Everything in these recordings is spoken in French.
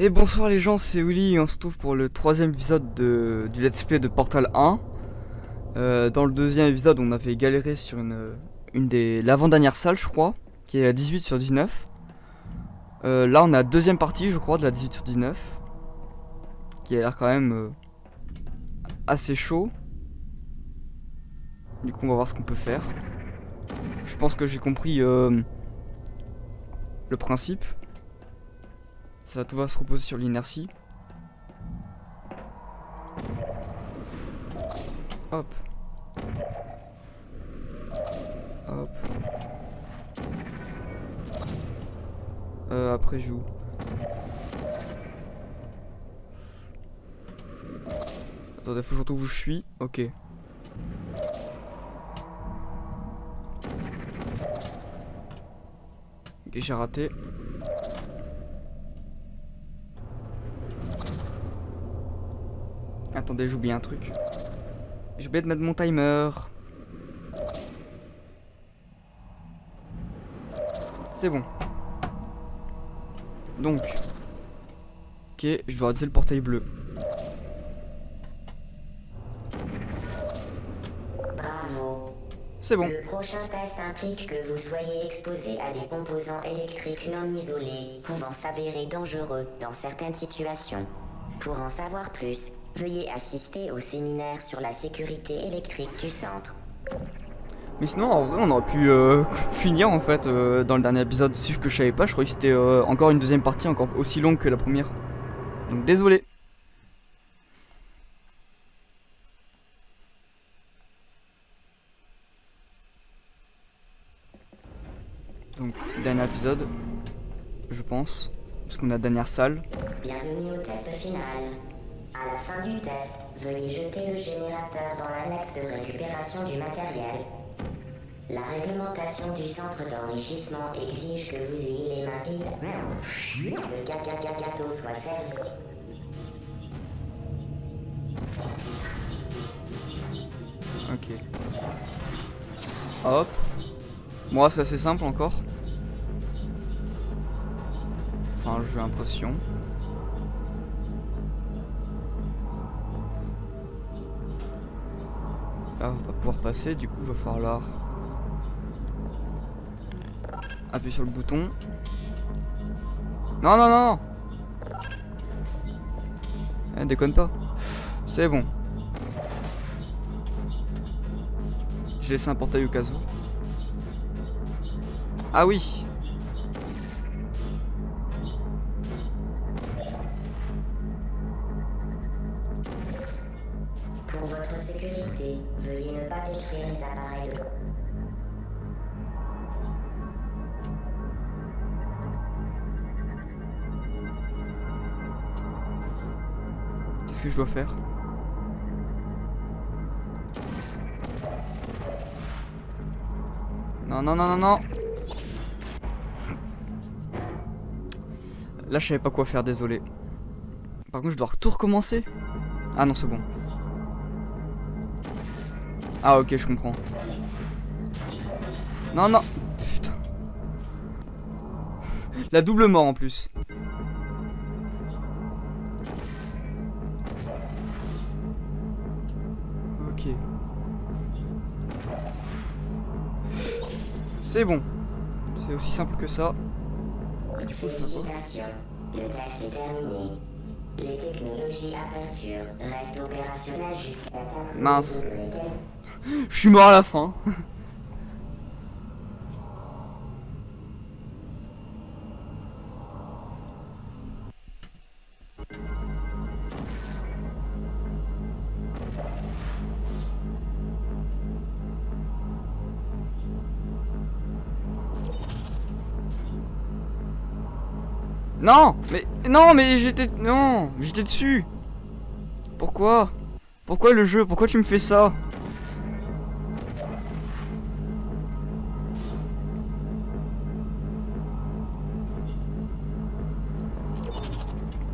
Et bonsoir les gens, c'est Willy on se trouve pour le troisième épisode de, du let's play de Portal 1. Euh, dans le deuxième épisode, on avait galéré sur une, des l'avant-dernière salle, je crois, qui est à 18 sur 19. Euh, là, on a la deuxième partie, je crois, de la 18 sur 19, qui a l'air quand même euh, assez chaud. Du coup, on va voir ce qu'on peut faire. Je pense que j'ai compris le principe. Ça, tout va se reposer sur l'inertie. Hop. Hop. Euh, après, joue. Attendez, faut surtout où je suis. Ok. Ok, j'ai raté. Attendez, j'oublie un truc. J'ai oublié de mettre mon timer. C'est bon. Donc. Ok, je dois utiliser le portail bleu. Bravo. C'est bon. Le prochain test implique que vous soyez exposé à des composants électriques non isolés, pouvant s'avérer dangereux dans certaines situations. Pour en savoir plus, veuillez assister au séminaire sur la sécurité électrique du centre. Mais sinon, en vrai, on aurait pu euh, finir en fait euh, dans le dernier épisode. Juste que je savais pas, je croyais que c'était euh, encore une deuxième partie, encore aussi longue que la première. Donc désolé. Donc, dernier épisode, je pense. Parce qu'on a la dernière salle. Bienvenue au test final. À la fin du test, veuillez jeter le générateur dans l'annexe de récupération du matériel. La réglementation du centre d'enrichissement exige que vous ayez les mains vides. Le gaga gâteau soit servi. Ok. Hop. Moi, c'est assez simple encore. Enfin, j'ai l'impression. Là, on va pouvoir passer, du coup, il va falloir appuyer sur le bouton. Non, non, non Eh, déconne pas. C'est bon. J'ai laissé un portail au cas où. Ah oui dois faire Non, non, non, non, non Là, je savais pas quoi faire, désolé. Par contre, je dois tout recommencer Ah non, c'est bon. Ah ok, je comprends. Non, non. La double mort en plus. C'est bon. C'est aussi simple que ça. Et du coup, je Félicitations. Le test est terminé. Les technologies Aperture restent opérationnelles jusqu'à... Mince. Je suis mort à la fin. Non Mais non mais j'étais non j'étais dessus Pourquoi? Pourquoi le jeu? Pourquoi tu me fais ça?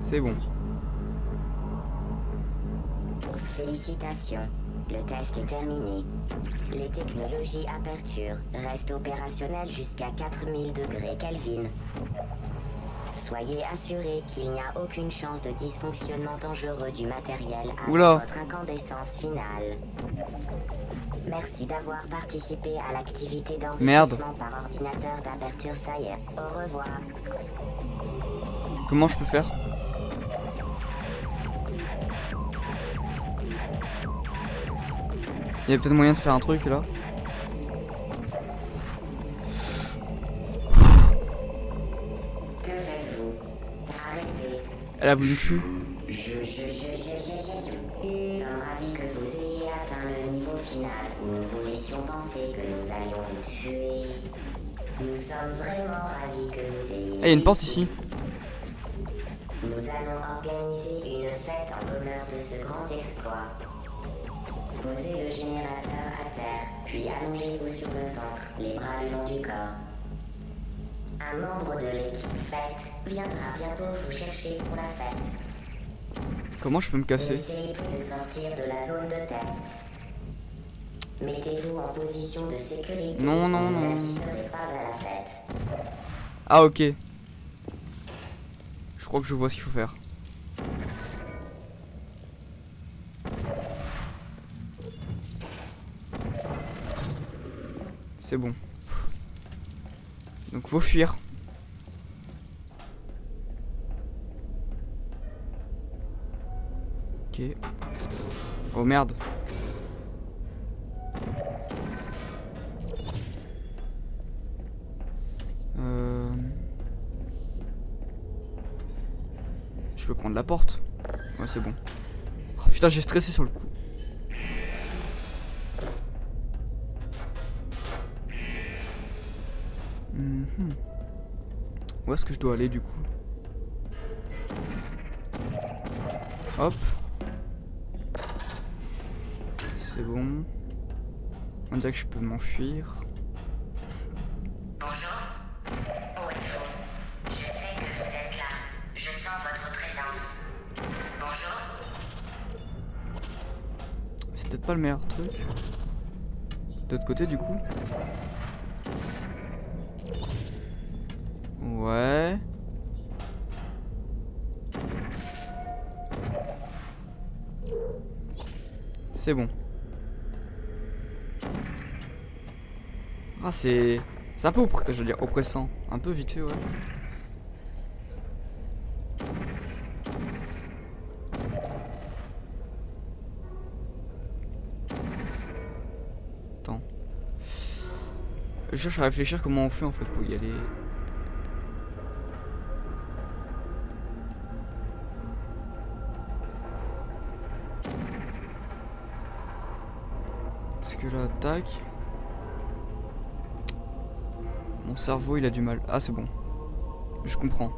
C'est bon. Félicitations. Le test est terminé. Les technologies Aperture restent opérationnelles jusqu'à 4000 degrés Kelvin. Soyez assurés qu'il n'y a aucune chance de dysfonctionnement dangereux du matériel à Oula. votre incandescence finale. Merci d'avoir participé à l'activité d'enrichissement par ordinateur d'Aperture Sayer. Au revoir. Comment je peux faire? Il y a peut-être moyen de faire un truc là. Elle a voulu me tuer. Je, je, je, sommes ravis que vous ayez atteint le niveau final où nous vous laissions penser que nous allions vous tuer. Nous sommes vraiment ravis que vous ayez. Ah, il y a une porte ici. Nous allons organiser une fête en l'honneur de ce grand exploit. Posez le générateur à terre, puis allongez-vous sur le ventre, les bras le long du corps. Un membre de l'équipe fête viendra bientôt vous chercher pour la fête. Comment je peux me casser N'essayez plus de sortir de la zone de test. Mettez-vous en position de sécurité. Non, non, Vous non. n'assisterez pas à la fête. Ah ok. Je crois que je vois ce qu'il faut faire. C'est bon. Donc faut fuir. Ok. Oh merde. Euh... Je peux prendre la porte. Ouais, c'est bon. Oh putain, j'ai stressé sur le coup. Mhm. Où est-ce que je dois aller du coup Hop. C'est bon. On dirait que je peux m'enfuir. Bonjour. Où êtes-vous? Je sais que vous êtes là. Je sens votre présence. Bonjour. C'est peut-être pas le meilleur truc. De l'autre côté, du coup? Ouais. C'est bon. Ah, c'est. C'est un peu je veux dire oppressant. Un peu vite fait, ouais. Attends. Je cherche à réfléchir comment on fait en fait pour y aller. Mon cerveau il a du mal. Ah c'est bon. Je comprends.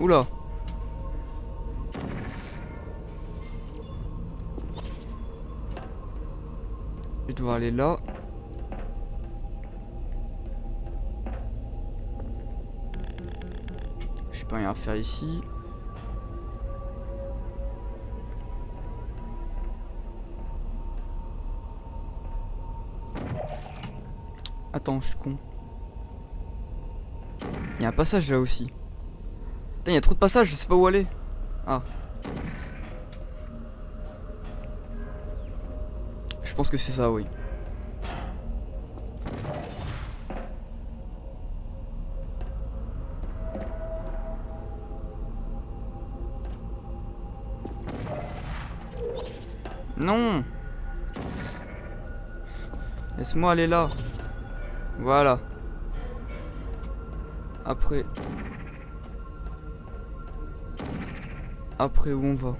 Oula Je dois aller là. Je peux rien faire ici. Attends, je suis con. Il y a un passage là aussi. Putain, il y a trop de passages, je sais pas où aller. Ah. Je pense que c'est ça, oui. Non Laisse-moi aller là. Voilà. Après. Après où on va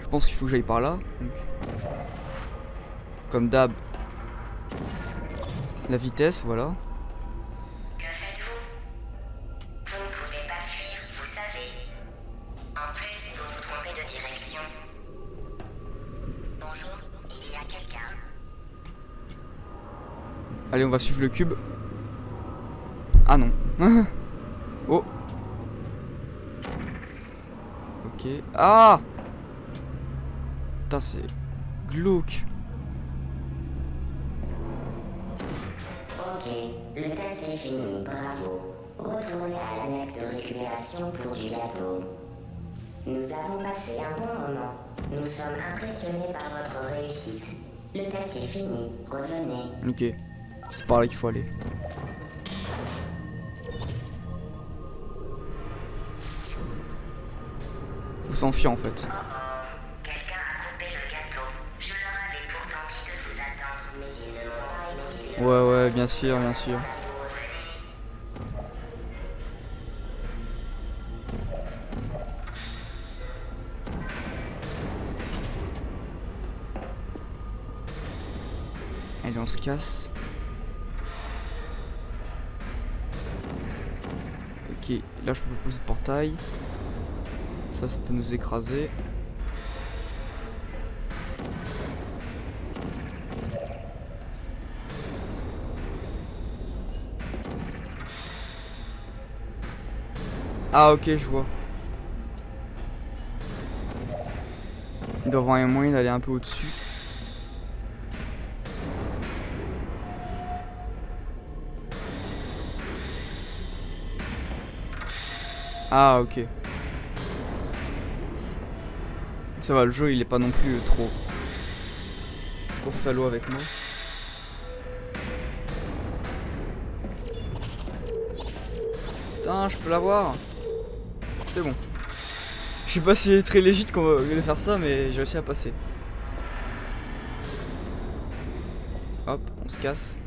Je pense qu'il faut que j'aille par là. Comme d'hab. La vitesse, voilà. Allez, on va suivre le cube. Ah non. oh. Ok. Ah Putain, c'est glauque. Ok, le test est fini, bravo. Retournez à l'annexe de récupération pour du gâteau. Nous avons passé un bon moment. Nous sommes impressionnés par votre réussite. Le test est fini, revenez. Ok, c'est par là qu'il faut aller. Faut s'enfuir en fait. Ouais, ouais, bien sûr, bien sûr. Allez, on se casse. Ok, là je peux pas poser de portail. Ça, ça peut nous écraser. Ah ok, je vois. Il doit avoir un moyen d'aller un peu au-dessus. Ah ok. Ça va, le jeu il est pas non plus euh, trop... Trop salaud avec moi. Putain, je peux l'avoir. C'est bon. Je sais pas si c'est très légit qu'on- de faire ça, mais j'ai réussi à passer. Hop, on se casse.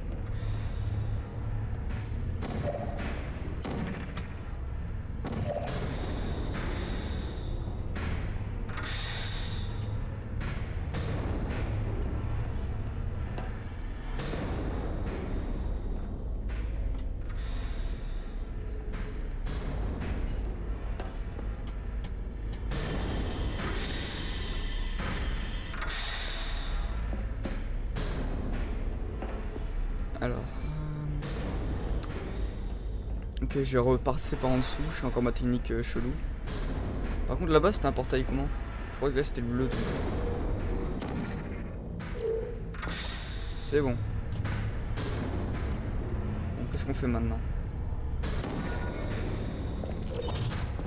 Je vais repartir par en dessous. Je fais encore ma technique euh, chelou. Par contre, là-bas, c'était un portail comment? Je crois que là, c'était le bleu. C'est bon. Bon, qu'est-ce qu'on fait maintenant?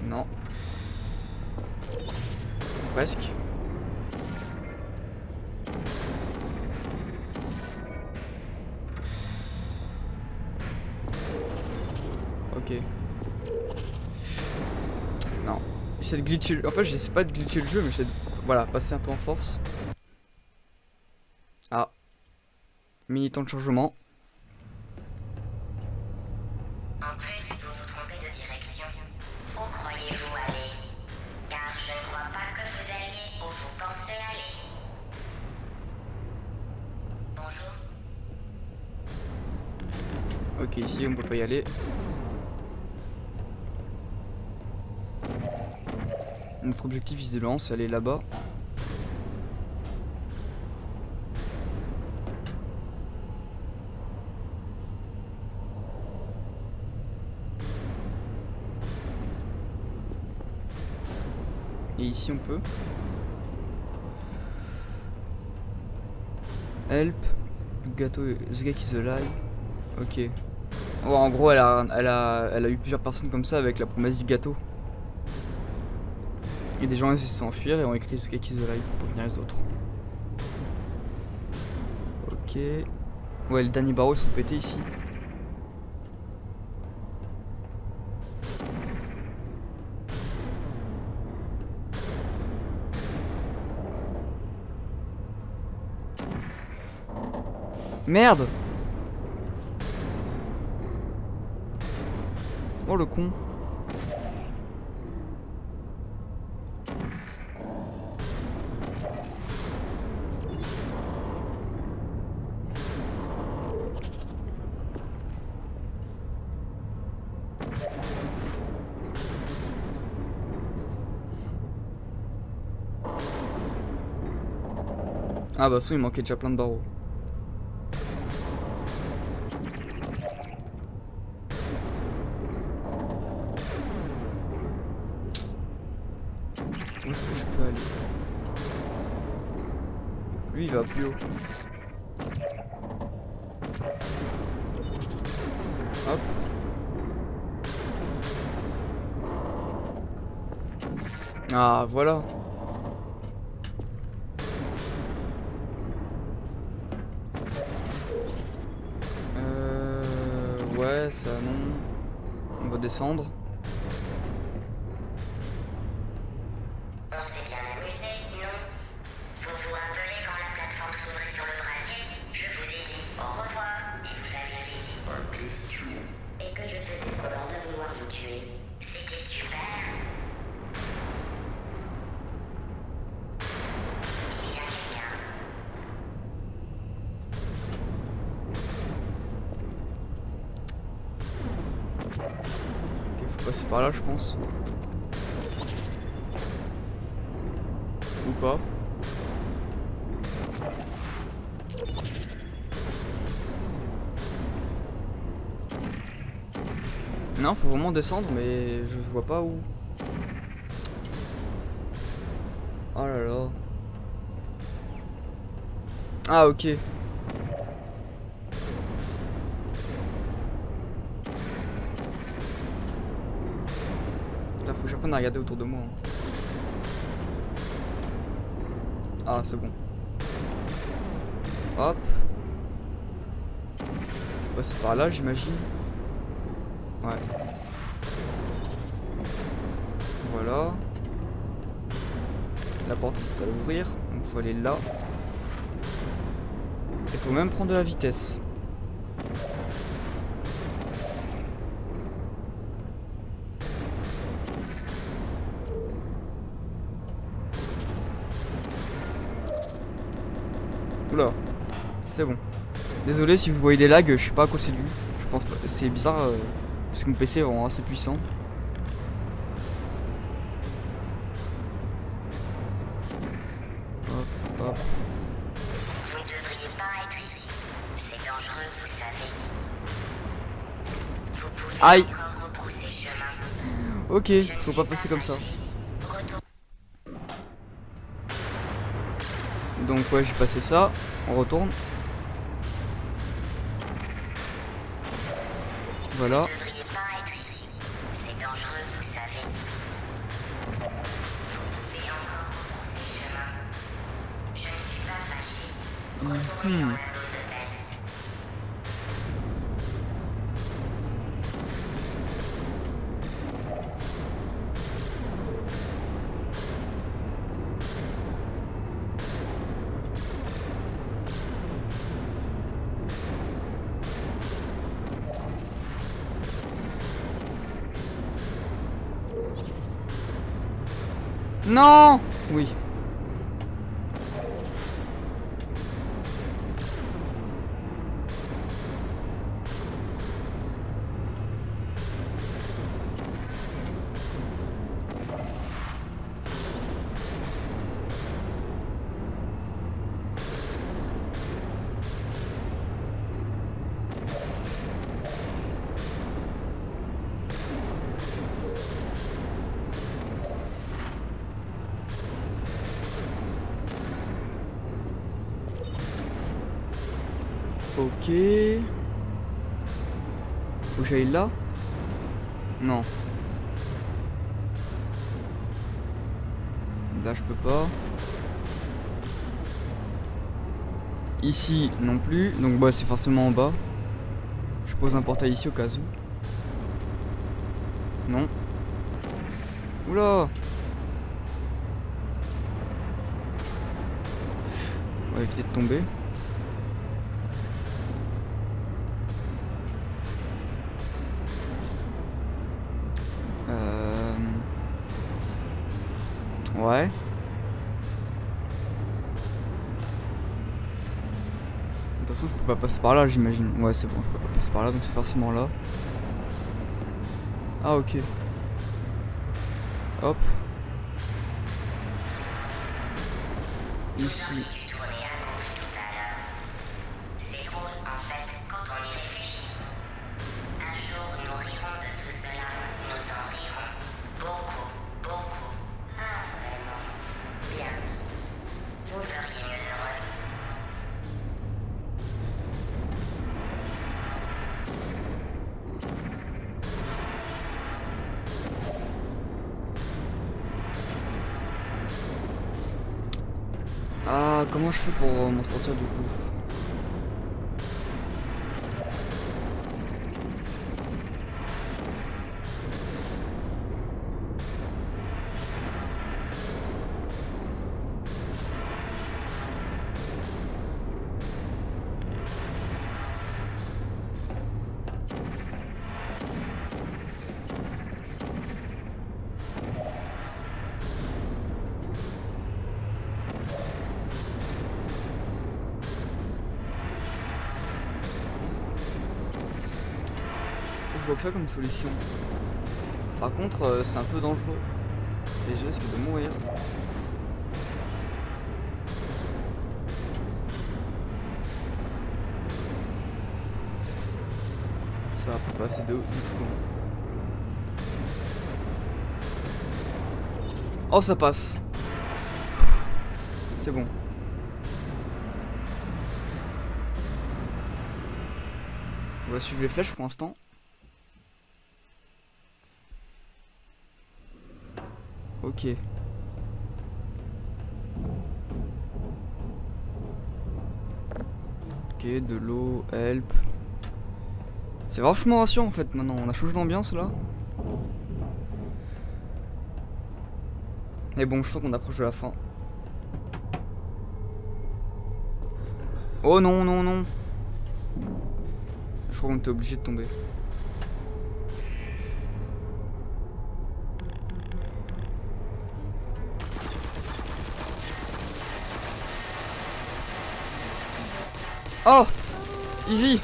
Non. Presque. Glitcher. En fait, j'essaie pas de glitcher le jeu, mais j'essaie de... Voilà, passer un peu en force. Ah. Mini temps de chargement. En plus, vous vous trompez de direction. Où croyez-vous aller? Car je ne crois pas que vous alliez où vous pensez aller. Bonjour. Ok, ici, on peut pas y aller. Notre objectif visiblement, c'est aller là-bas. Et ici on peut. Help. Gâteau, the cake is alive. Ok. Ouais, en gros, elle a eu plusieurs personnes comme ça avec la promesse du gâteau. Et des gens de s'enfuir et ont écrit ce cake is alive pour prévenir les autres. Ok. Ouais, les derniers barreaux ils sont pétés ici. Merde Oh le con Ah bah ça il manquait déjà plein de barreaux. Où est-ce que je peux aller? Lui, il va plus haut. Hop. Ah, voilà. Descendre. Descendre, mais je vois pas où. Oh là là. Ah, ok. Putain, faut que j'apprenne à regarder autour de moi. hein. Ah, c'est bon. Hop. Je vais passer par là, j'imagine. Ouais. Voilà. La porte, on peut pas l'ouvrir. Donc faut aller là. Il faut même prendre de la vitesse. Oula, c'est bon. Désolé si vous voyez des lags, je sais pas à quoi c'est dû. Je pense pas. C'est bizarre euh, parce que mon PC est vraiment assez puissant. Aïe. Ok, Je ne faut pas passer comme ça. Donc ouais, j'ai passé ça. On retourne. Voilà. Vous Non Oui. Ok. Faut là? Non. Là je peux pas. Ici non plus, donc bah c'est forcément en bas. Je pose un portail ici au cas où. Non. Oula On va éviter de tomber. Peux pas passer par là, j'imagine. Ouais, c'est bon, je peux pas passer par là, donc c'est forcément là. Ah, ok. Hop. Ici. Pour m'en sortir du coup Je vois que ça comme solution. Par contre, euh, c'est un peu dangereux. Et je risque de mourir. Ça va pas passer de du tout. Oh, ça passe. C'est bon. On va suivre les flèches pour l'instant. Ok. Ok, de l'eau, help. C'est vachement rassurant en fait maintenant, on a changé d'ambiance là. Et bon, je sens qu'on approche de la fin. Oh non, non, non. Je crois qu'on était obligé de tomber. Oh Easy.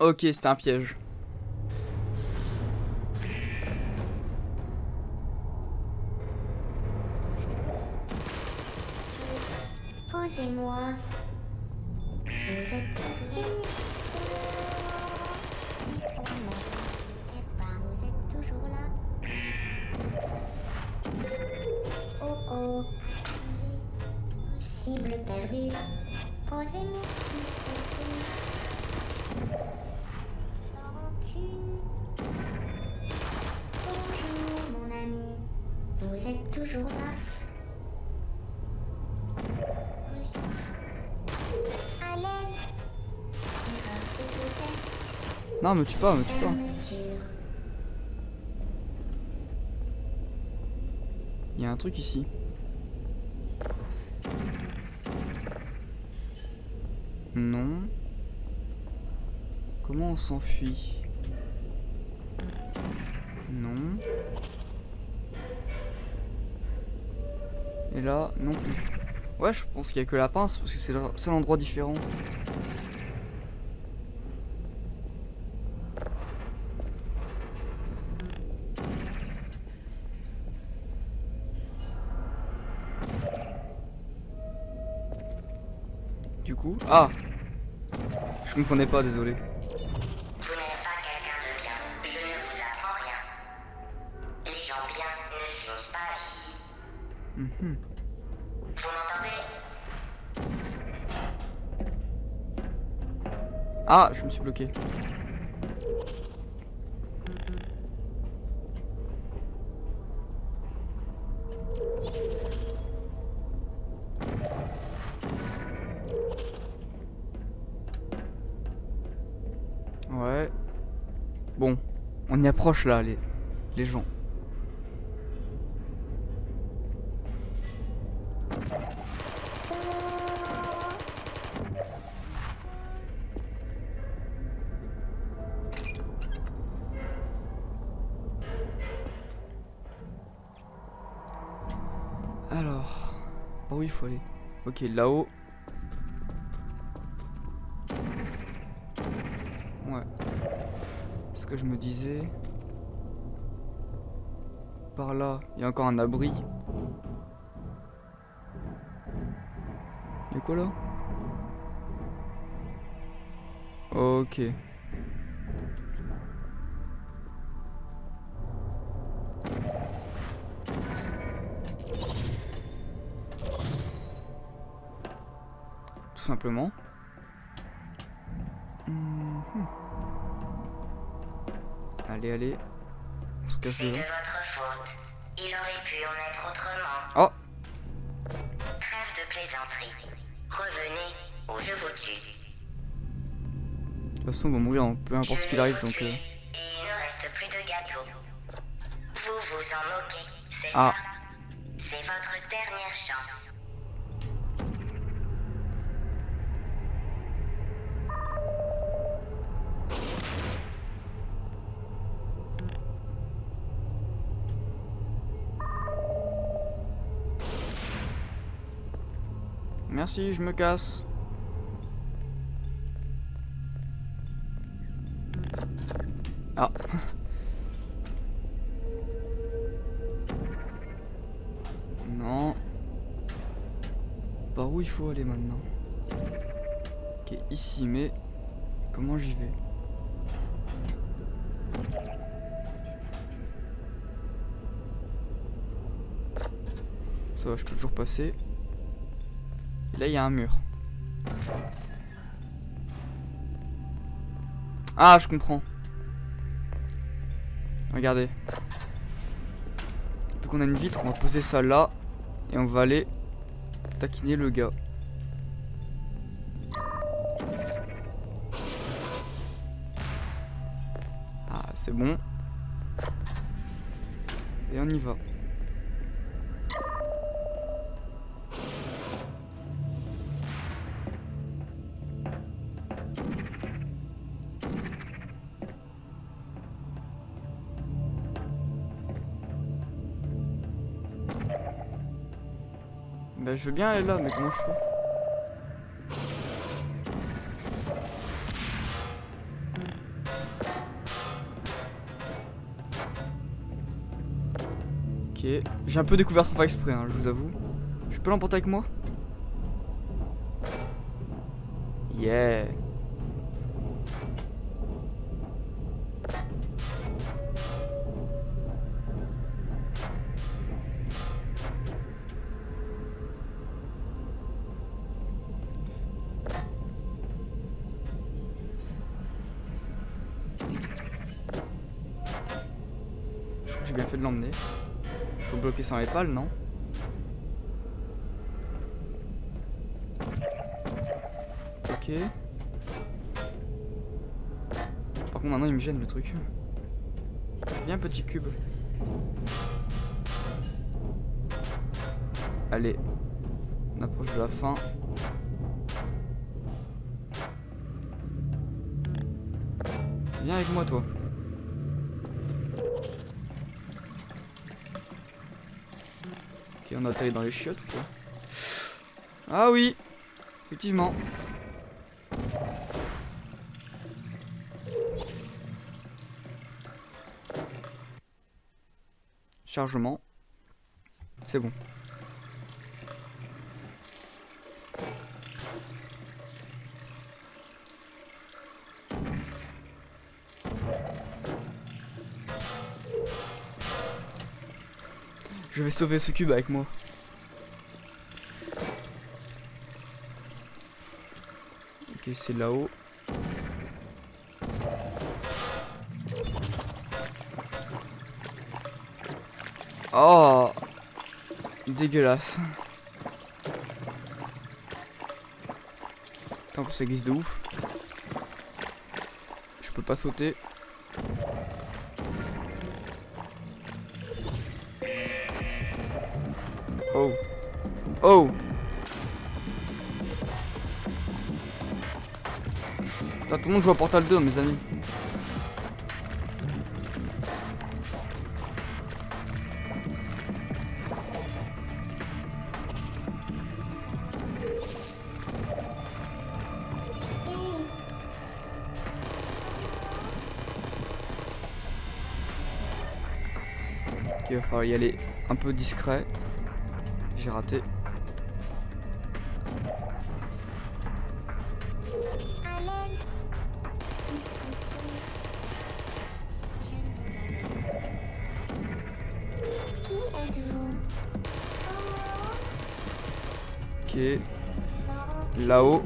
Ok, c'était un piège. Posez-moi. Vous êtes Perdue. Posez-moi. Sans rancune. Bonjour, mon ami. Vous êtes toujours là? D'autotest. Non, me tue pas, me tue pas. Il y a un truc ici. Non. Comment on s'enfuit Non. Et là, non plus. Ouais, je pense qu'il y a que la pince parce que c'est le seul endroit différent. Du coup, ah, je comprenais pas, désolé. Mhm. Ah, je me suis bloqué. Ouais. Bon, on y approche là, les gens. Ok, là-haut. Ouais. Ce que je me disais. Par là, il y a encore un abri. Il quoi là? Ok. Simplement. Mhm. Allez, allez. On se casse C'est de votre faute. Il aurait pu en être autrement. Oh Trêve de plaisanterie. Revenez ou je vous tue. De toute façon, on va mourir en peu importe ce qu'il arrive donc. euh, Et il ne reste plus de gâteau. Vous vous en moquez, c'est Ah. ça C'est votre dernière chance. Merci, je me casse. Ah. Non. Par où il faut aller maintenant Ok, ici, mais comment j'y vais Ça va, je peux toujours passer. Là, il y a un mur. Ah, je comprends. Regardez. Vu qu'on a une vitre, on va poser ça là. Et on va aller taquiner le gars. Ah, c'est bon. Et on y va. Bah je veux bien aller là, mais comment je fais Ok, j'ai un peu découvert sans faire exprès, hein, je vous avoue. Je peux l'emporter avec moi? Yeah sans les pales, non Ok. Par contre, maintenant il me gêne le truc. Viens, petit cube. Allez. On approche de la fin. Viens avec moi, toi. On a atterri dans les chiottes ou quoi Ah oui Effectivement. Chargement. C'est bon. Vais sauver ce cube avec moi. Ok, c'est là-haut. Oh Dégueulasse. Attends, ça glisse de ouf. Je peux pas sauter. Tout le monde joue à Portal 2, mes amis. Ok, il va falloir y aller un peu discret. J'ai raté. Là-haut.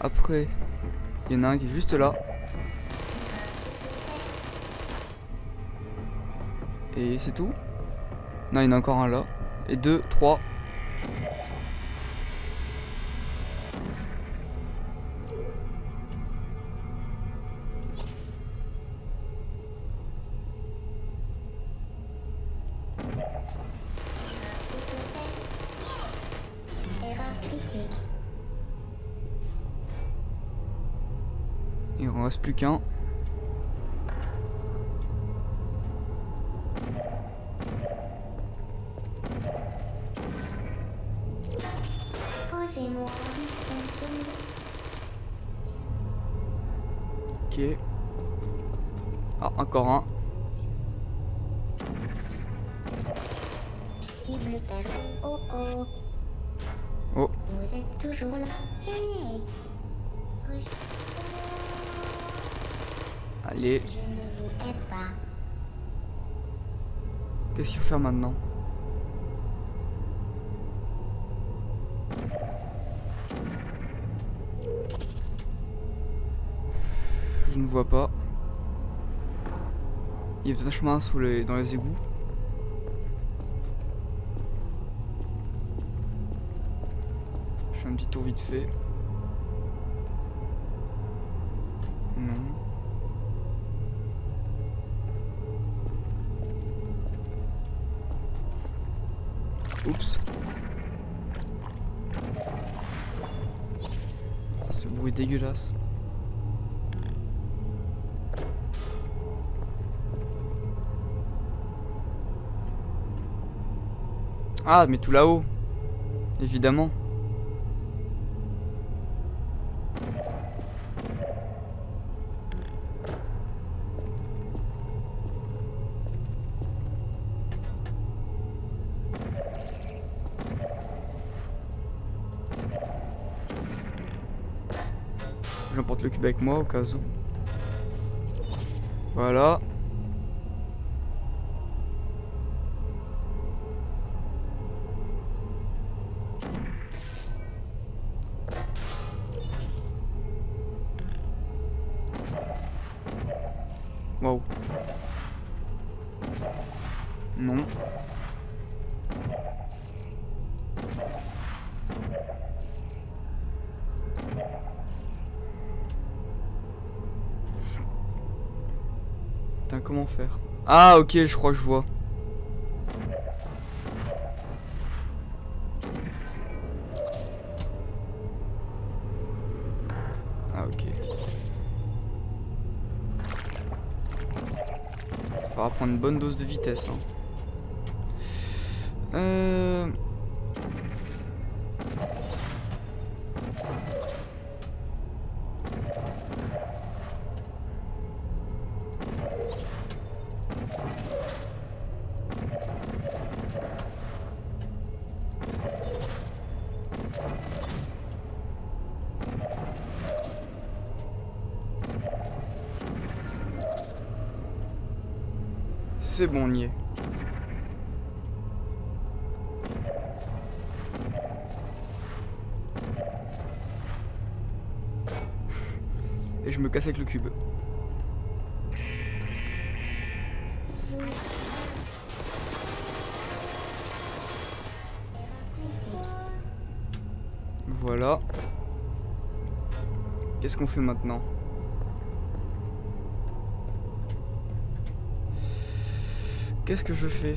Après, il y en a un qui est juste là. Et c'est tout? Non, il y en a encore un là. Et deux, trois. Plus qu'un. Posez-moi dysfonctionne. Ok. Ah, encore un. Cible. Oh oh. Oh. Vous êtes toujours là. Hey. Allez, qu'est-ce qu'il faut faire maintenant Je ne vois pas. Il y a peut-être un chemin sous les, dans les égouts. Je fais un petit tour vite fait. Dégueulasse. Ah, mais tout là-haut. Évidemment. Avec moi au cas où. Voilà. Waouh. Non. Faire Ah, ok, je crois je vois. Ah, ok. Faudra prendre une bonne dose de vitesse. Hein. Et je me casse avec le cube. Voilà. Qu'est-ce qu'on fait maintenant? Qu'est-ce que je fais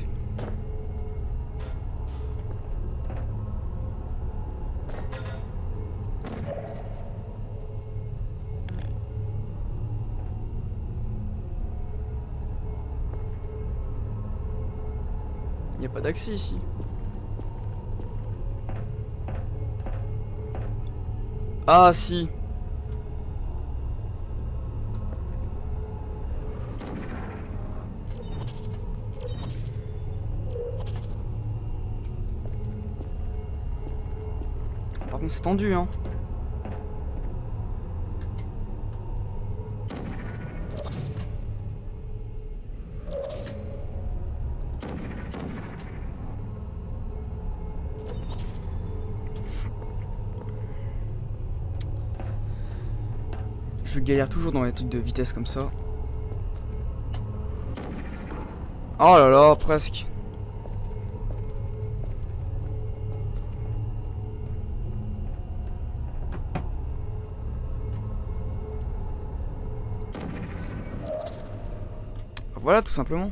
Il n'y a pas d'accès ici. Ah si. Par contre tendu hein. je galère toujours dans les trucs de vitesse comme ça. Oh là là, presque. Voilà, tout simplement.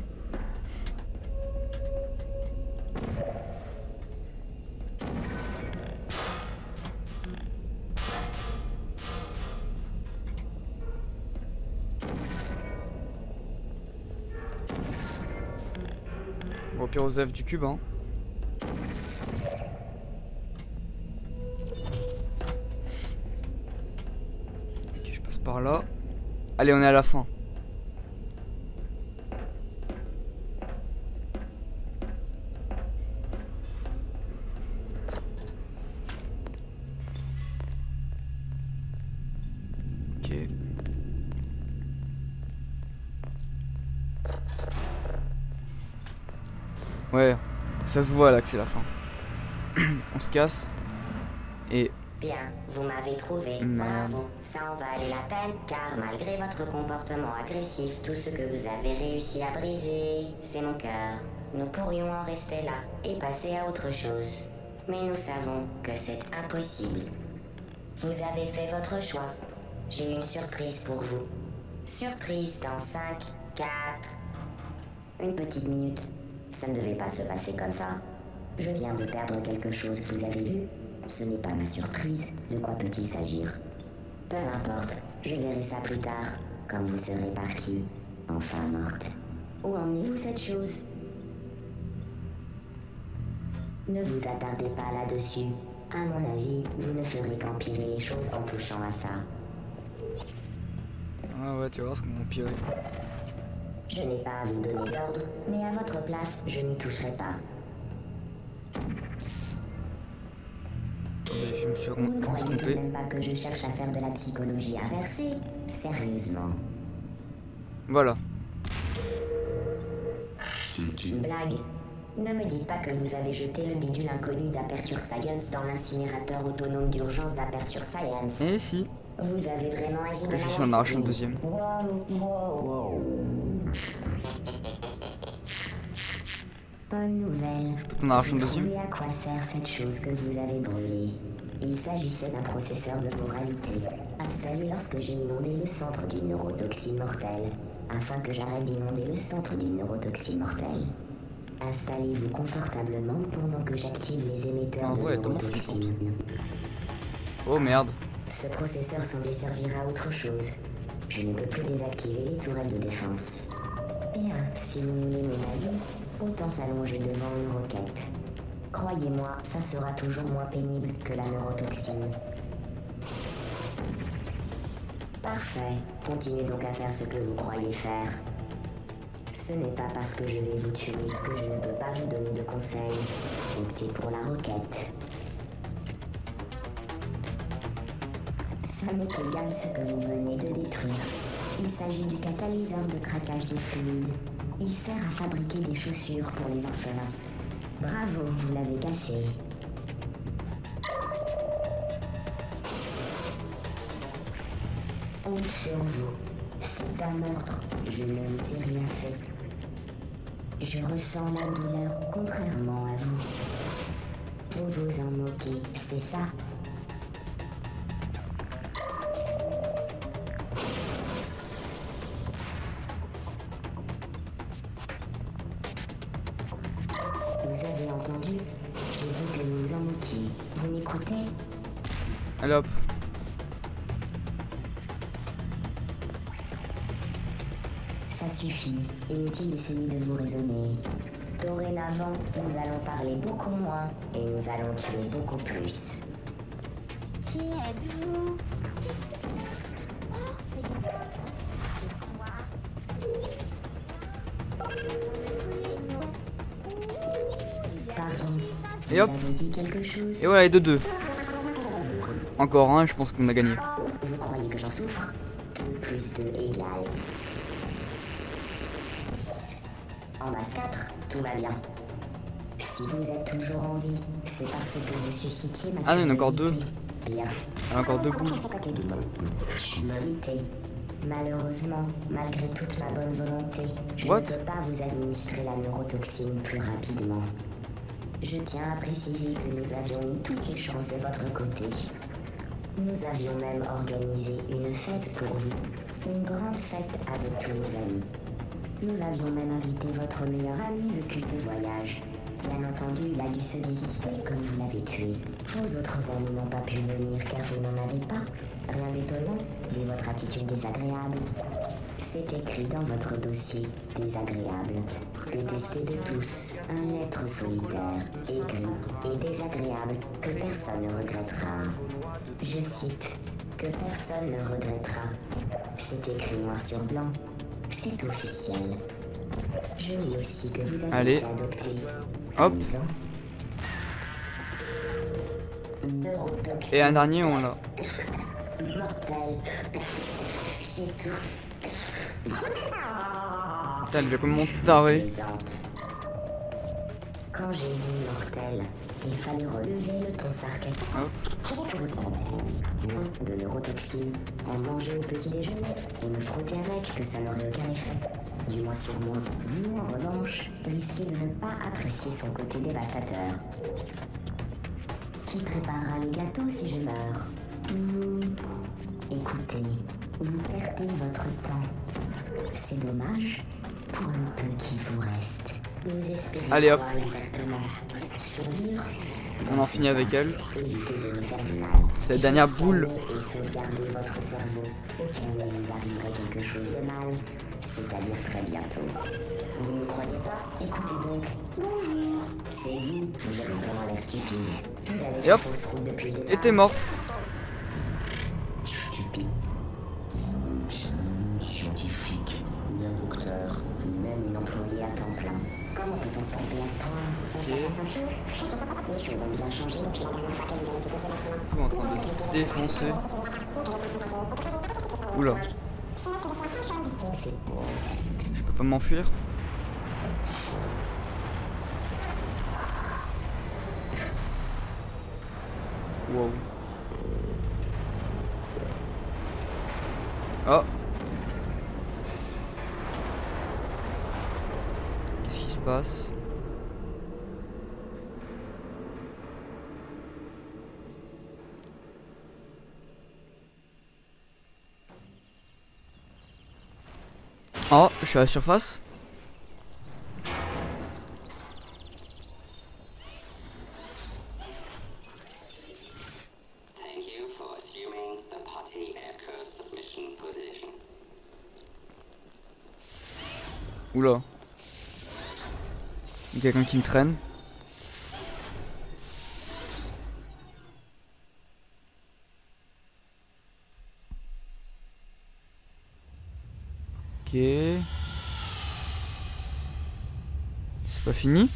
Bon, au pire aux F du cube, hein. Ok, je passe par là. Allez, on est à la fin. Ça se voit là que c'est la fin. On se casse. Et Bien, vous m'avez trouvé. Merde. Bravo. Ça en valait la peine, car malgré votre comportement agressif, tout ce que vous avez réussi à briser, c'est mon cœur. Nous pourrions en rester là et passer à autre chose. Mais nous savons que c'est impossible. Vous avez fait votre choix. J'ai une surprise pour vous. Surprise dans 5, 4. Une petite minute. Ça ne devait pas se passer comme ça. Je viens de perdre quelque chose, vous avez vu? Ce n'est pas ma surprise. De quoi peut-il s'agir? Peu importe, je verrai ça plus tard, quand vous serez parti, enfin morte. Où emmenez-vous cette chose? Ne vous attardez pas là-dessus. À mon avis, vous ne ferez qu'empirer les choses en touchant à ça. Ah ouais, tu voir ce qu'on va empirer. Je n'ai pas à vous donner d'ordre, mais à votre place, je n'y toucherai pas. Je me suis Vous ne croyez tout de même pas que je cherche à faire de la psychologie inversée? Sérieusement. Voilà. Une blague Ne me dites pas que vous avez jeté le bidule inconnu d'Aperture Science dans l'incinérateur autonome d'urgence d'Aperture Science. Et si Vous avez vraiment agi Je de civile. deuxième. Wow, wow. Bonne nouvelle. peux deuxième trouvé à quoi sert cette chose que vous avez brûlée? Il s'agissait d'un processeur de moralité, installé lorsque j'ai inondé le centre d'une neurotoxine mortelle, afin que j'arrête d'inonder le centre d'une neurotoxine mortelle. Installez-vous confortablement pendant que j'active les émetteurs de Ah ouais, t'as neurotoxine. Oh merde. Ce processeur semblait servir à autre chose. Je ne peux plus désactiver les tourelles de défense. Bien, si vous voulez mon avis, autant s'allonger devant une roquette. Croyez-moi, ça sera toujours moins pénible que la neurotoxine. Parfait. Continuez donc à faire ce que vous croyez faire. Ce n'est pas parce que je vais vous tuer que je ne peux pas vous donner de conseils. Optez pour la roquette. Ça m'est égal ce que vous venez de détruire. Il s'agit du catalyseur de craquage des fluides. Il sert à fabriquer des chaussures pour les orphelins. Bravo, vous l'avez cassé. Honte sur vous. C'est un meurtre. Je ne vous ai rien fait. Je ressens la douleur contrairement à vous. Vous vous en moquez, c'est ça nous allons parler beaucoup moins et nous allons tuer beaucoup plus. Qui êtes-vous? Qu'est-ce que c'est? Oh, c'est quoi ça? C'est quoi? Pardon. Et vous hop. dit quelque chose? Et voilà, et de deux. Encore un, je pense qu'on a gagné. Vous croyez que j'en souffre? 2 plus 2 égale 10. En masse 4, tout va bien. Si vous êtes toujours en vie, c'est parce que vous suscitiez ma Ah non, il y en a encore curiosité. Bien. Encore deux. Mobilité. Malheureusement, malgré toute ma bonne volonté, je What? ne peux pas vous administrer la neurotoxine plus rapidement. Je tiens à préciser que nous avions mis toutes les chances de votre côté. Nous avions même organisé une fête pour vous. Une grande fête avec tous nos amis. Nous avions même invité votre meilleur ami, le culte de voyage. Bien entendu, il a dû se désister comme vous l'avez tué. Vos autres amis n'ont pas pu venir car vous n'en avez pas. Rien d'étonnant, vu votre attitude désagréable. C'est écrit dans votre dossier, désagréable. Détesté de tous, un être solitaire, aigri et désagréable que personne ne regrettera. Je cite, que personne ne regrettera. C'est écrit noir sur blanc. C'est officiel. Je lis aussi que vous Allez. Hop. Et un dernier, on l'a. Putain, elle devient complètement taré. Plaisante. Quand j'ai dit mortel, il fallait relever le ton sarcastique. Hop. Pour le de neurotoxine, en manger au petit déjeuner et me frotter avec que ça n'aurait aucun effet. Du moins sur moi. Vous, en revanche, risquez de ne pas apprécier son côté dévastateur. Qui préparera les gâteaux si je meurs Vous. Écoutez, vous perdez votre temps. C'est dommage pour le peu qui vous reste. Allez, hop. Survivre On en finit avec elle. Me. C'est la dernière boule. C'est-à-dire très bientôt. Vous ne croyez pas? Écoutez donc. Bonjour. C'est vous. Vous avez vraiment l'air stupide. Vous avez Et hop. fausse route depuis le départ. Et t'es morte. Les choses ont bien changé depuis la dernière fois qu'elle nous a quitté ce bâtiment. Tout en train de se défoncer. Oula, je peux pas m'enfuir. Wow. Oh. Qu'est-ce qui se passe Oh, je suis à la surface. Oula. Il y a quelqu'un qui me traîne. Ok. Pas fini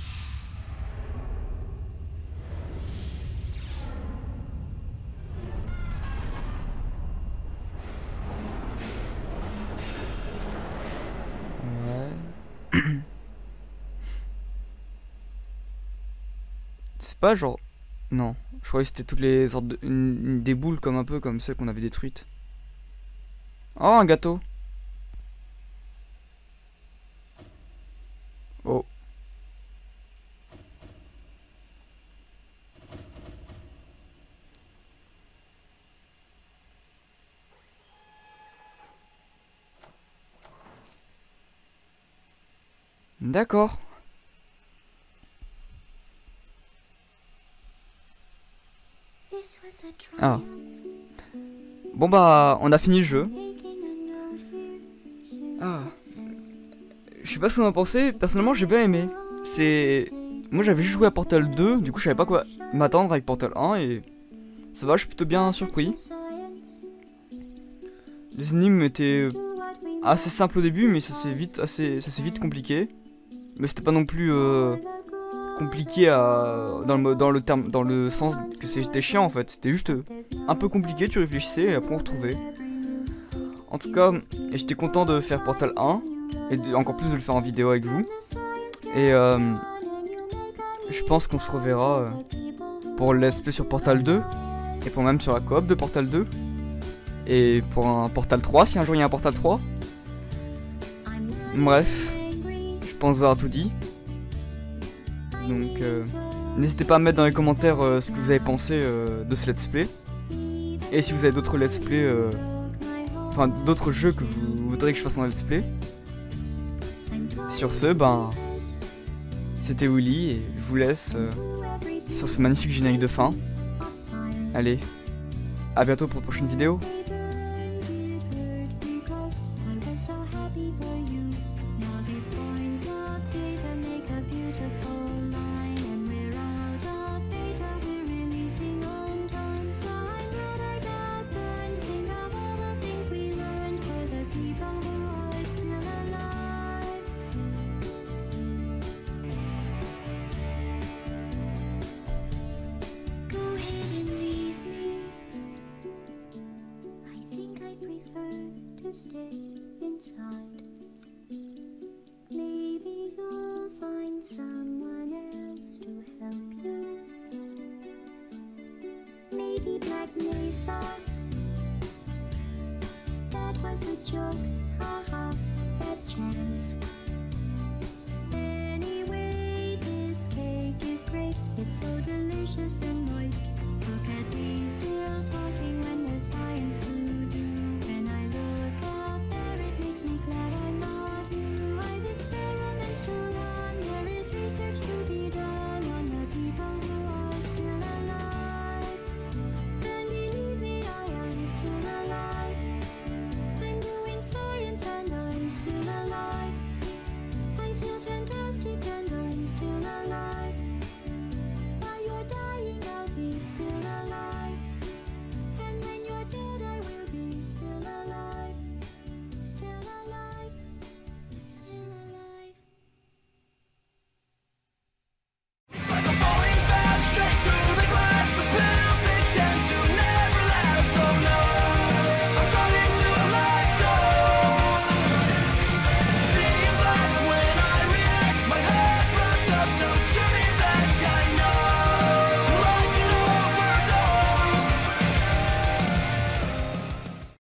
Ouais. C'est pas genre. Non, je croyais que c'était toutes les sortes de. des boules comme un peu comme celles qu'on avait détruites. Oh, un gâteau. Oh. D'accord. Ah. Bon bah, on a fini le jeu. Ah. Je sais pas ce qu'on a pensé, personnellement j'ai bien aimé. C'est. Moi j'avais joué à Portal 2, du coup je savais pas quoi m'attendre avec Portal 1 et. Ça va, je suis plutôt bien surpris. Les énigmes étaient assez simples au début, mais ça s'est vite, assez, ça s'est vite compliqué. Mais c'était pas non plus euh, compliqué à, dans, le, dans, le terme, dans le sens que c'était chiant en fait. C'était juste euh, un peu compliqué, tu réfléchissais et après on retrouvait. En tout cas, j'étais content de faire Portal 1 et encore plus de le faire en vidéo avec vous. Et euh, je pense qu'on se reverra euh, pour l'aspect sur Portal 2. Et pour même sur la coop de Portal 2. Et pour un Portal 3, si un jour il y a un Portal 3. Bref, je pense avoir tout dit. Donc, euh, n'hésitez pas à mettre dans les commentaires euh, ce que vous avez pensé euh, de ce let's play. Et si vous avez d'autres let's play, enfin d'autres jeux que vous voudrez que je fasse en let's play. Sur ce, ben, c'était Willy et je vous laisse sur ce magnifique générique de fin. Allez, à bientôt pour une prochaine vidéo. Prefer to stay inside.